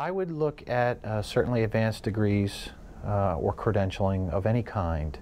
I would look at uh, certainly advanced degrees uh, or credentialing of any kind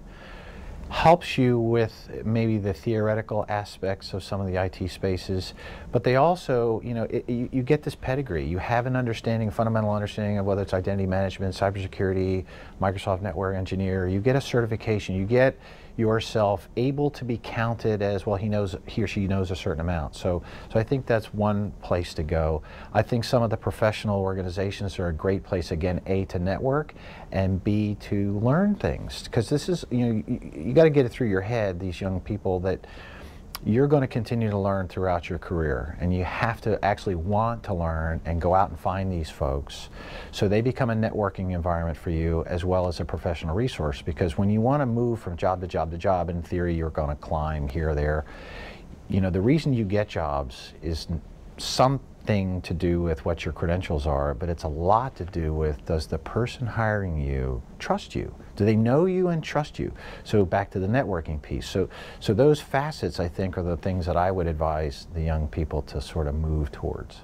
helps you with maybe the theoretical aspects of some of the IT spaces, but they also, you know, it, you, you, get this pedigree. You have an understanding, a fundamental understanding of whether it's identity management, cybersecurity, Microsoft Network Engineer. You get a certification. You get yourself able to be counted as well he knows he or she knows a certain amount. So so I think that's one place to go. I think some of the professional organizations are a great place again a to network and b to learn things. Because this is you know you, you got to get it through your head these young people that you're going to continue to learn throughout your career and you have to actually want to learn and go out and find these folks so they become a networking environment for you as well as a professional resource because when you want to move from job to job to job in theory you're going to climb here or there. You know the reason you get jobs is some thing to do with what your credentials are, but it's a lot to do with does the person hiring you trust you? Do they know you and trust you? So back to the networking piece. So, so those facets, I think, are the things that I would advise the young people to sort of move towards.